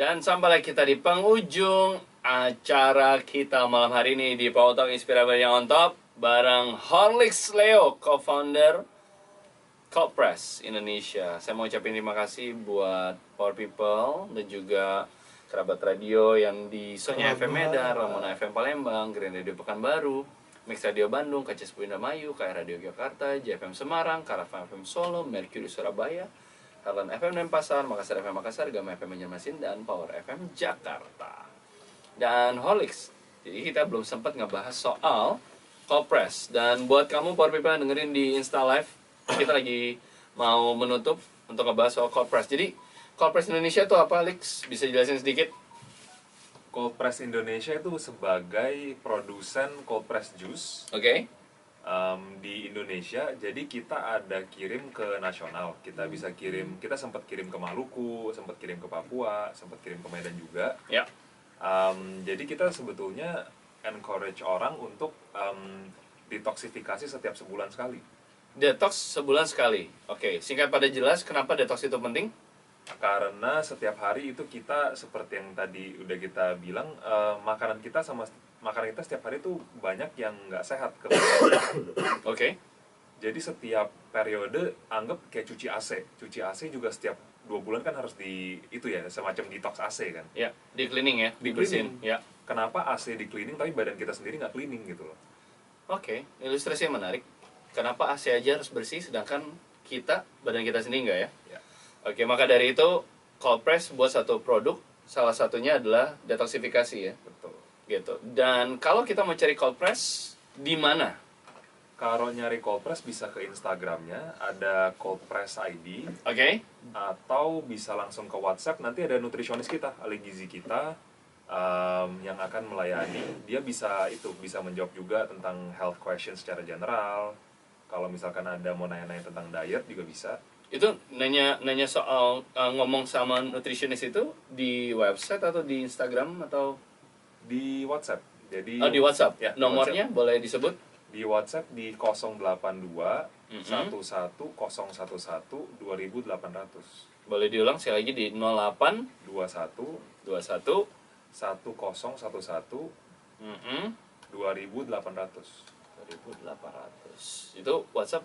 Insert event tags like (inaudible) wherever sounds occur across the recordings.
Dan sampailah kita di penghujung acara kita malam hari ini di Talk Inspirasi yang on top bareng Horlicks Leo, co-founder Cold Press Indonesia. Saya mau ucapin terima kasih buat Power People dan juga kerabat radio yang di Sonya FM Medan, Ramona FM Palembang, Grand Radio Pekanbaru, Mix Radio Bandung, KCS Mayu, KR Radio Jakarta, JFM Semarang, Karavan FM Solo, Mercury Surabaya, Harlan FM Denpasar, Makassar FM Makassar, Gama FM Banjarmasin, dan Power FM Jakarta. Dan Holix. Jadi kita belum sempat ngebahas soal Cold Press. Dan buat kamu Power People yang dengerin di Insta Live, kita lagi mau menutup untuk ngebahas soal Cold Press. Jadi Cold Press Indonesia itu apa, Alex? Bisa jelasin sedikit? Cold Press Indonesia itu sebagai produsen cold press juice Oke. um, di Indonesia. Jadi kita ada kirim ke nasional. Kita bisa kirim, kita sempat kirim ke Maluku, sempat kirim ke Papua, sempat kirim ke Medan juga. Ya. Um, jadi kita sebetulnya encourage orang untuk um, detoksifikasi setiap sebulan sekali. Detox sebulan sekali. Oke, singkat pada jelas kenapa detox itu penting? Karena setiap hari itu kita seperti yang tadi udah kita bilang, eh, makanan kita sama makanan kita setiap hari itu banyak yang nggak sehat. (coughs) ke Oke. Jadi setiap periode anggap kayak cuci AC. Cuci AC juga setiap dua bulan kan harus di itu ya semacam detox AC kan. Ya, di cleaning ya, Di cleaning. Ya. Kenapa AC di cleaning tapi badan kita sendiri nggak cleaning gitu loh? Oke, ilustrasi yang menarik. Kenapa AC aja harus bersih sedangkan kita badan kita sendiri enggak ya? Ya. Oke, maka dari itu cold press buat satu produk salah satunya adalah detoksifikasi ya, Betul. gitu. Dan kalau kita mau cari cold press di mana? Kalau nyari cold press bisa ke Instagramnya ada cold press ID Oke, atau bisa langsung ke WhatsApp nanti ada nutrisionis kita ahli gizi kita um, yang akan melayani. Dia bisa itu bisa menjawab juga tentang health question secara general. Kalau misalkan ada mau nanya-nanya tentang diet juga bisa. Itu nanya nanya soal uh, ngomong sama nutritionist itu di website atau di Instagram atau? Di WhatsApp. Jadi oh, di WhatsApp? Ya, Nomornya boleh disebut? Di WhatsApp di 082 Mhm. 11 011 2800 Boleh diulang sekali lagi di 08 21 21 1011 mm 2800 2800 itu WhatsApp?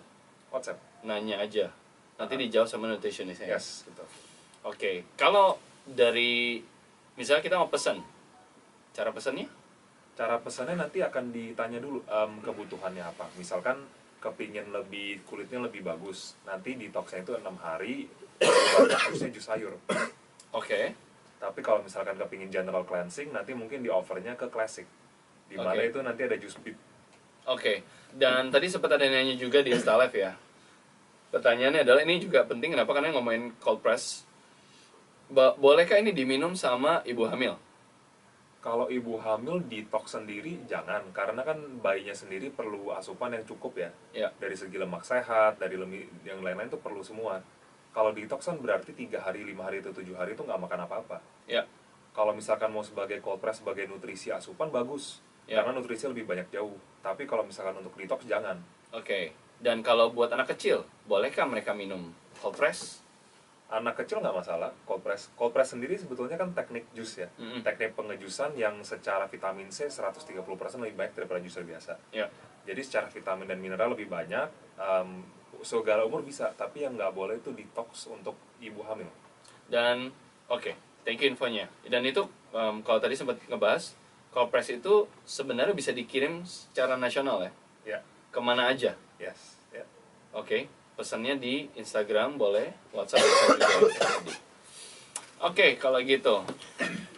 WhatsApp. Nanya aja. Nanti dijawab sama nutritionistnya. Ya? yes. Betul oke kalau dari misalnya kita mau pesan cara pesannya cara pesannya nanti akan ditanya dulu em, kebutuhannya apa. Misalkan kepingin lebih kulitnya lebih bagus nanti detoxnya itu enam hari harusnya jus sayur. Oke. Tapi kalau misalkan kepingin general cleansing nanti mungkin di offernya ke classic. Di mana Oke. itu nanti ada jus beet oke. Dan tadi sempat ada nanya juga di Insta Live ya. Pertanyaannya adalah ini juga penting kenapa? Karena ngomongin cold press. Bolehkah ini diminum sama ibu hamil kalau ibu hamil detox sendiri jangan. Karena kan bayinya sendiri perlu asupan yang cukup ya. Ya dari segi lemak sehat dari lemi- yang lain-lain tuh perlu semua. Kalau detox kan berarti tiga hari lima hari atau tujuh hari itu nggak makan apa-apa. Ya kalau misalkan mau sebagai cold press sebagai nutrisi asupan bagus. Ya. karena nutrisi lebih banyak jauh. Tapi kalau misalkan untuk detox jangan. Oke. Dan kalau buat anak kecil bolehkah mereka minum cold press anak kecil nggak masalah cold press cold press sendiri sebetulnya kan teknik jus ya Mm-mm. teknik pengejusan yang secara vitamin C 130% lebih baik daripada juicer biasa ya jadi secara vitamin dan mineral lebih banyak um, segala umur bisa tapi yang nggak boleh itu detox untuk ibu hamil Dan oke, thank you infonya. Dan itu em, kalau tadi sempat ngebahas, cold press itu sebenarnya bisa dikirim secara nasional ya. ya Ke mana aja? yes ya Oke, pesannya di Instagram boleh, WhatsApp bisa juga. Oke, kalau gitu,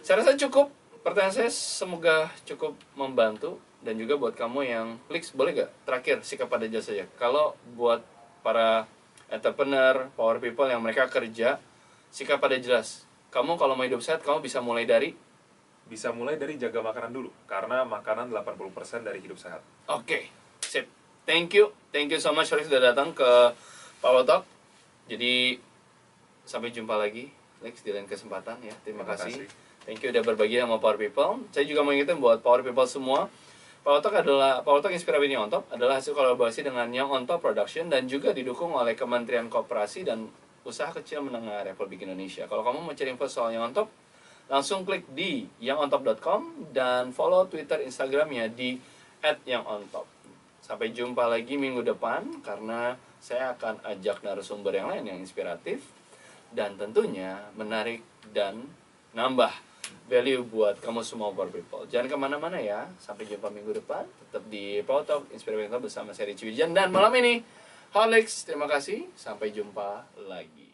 saya rasa cukup. Pertanyaan saya semoga cukup membantu dan juga buat kamu yang klik boleh gak terakhir sikap pada jasa saja. Kalau buat para entrepreneur, power people yang mereka kerja, sikap pada jelas. Kamu kalau mau hidup sehat, kamu bisa mulai dari bisa mulai dari jaga makanan dulu karena makanan 80% dari hidup sehat Oke, sip. Thank you, thank you so much Lex sudah datang ke Power Talk. Jadi sampai jumpa lagi, Lex di lain kesempatan ya. Terima, Terima kasih. kasih. Thank you udah berbagi sama Power People. Saya juga mau ingetin buat Power People semua. Power Talk adalah Power Talk Inspirasi On Top adalah hasil kolaborasi dengan Young On Top Production dan juga didukung oleh Kementerian Koperasi dan Usaha Kecil Menengah Republik Indonesia. Kalau kamu mau cari info soal Young On Top, langsung klik di yangontop.com dan follow Twitter Instagramnya di @yangontop. Sampai jumpa lagi minggu depan karena saya akan ajak narasumber yang lain yang inspiratif dan tentunya menarik dan nambah value buat kamu semua power people. Jangan ke mana-mana ya. Sampai jumpa minggu depan. Tetap di Power Talk Inspiratif bersama seri Ciwijan dan malam ini Alex. Terima kasih. Sampai jumpa lagi.